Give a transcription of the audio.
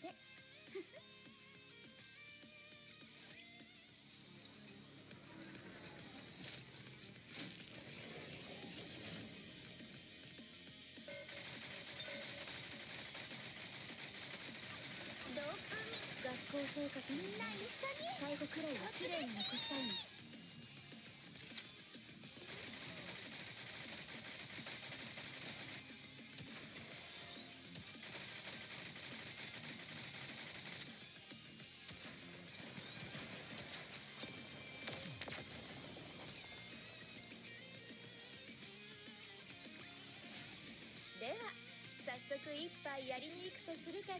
で。学校生活みんな一緒に。最後くらいは綺麗に残したい。の速一杯やりに行くとするか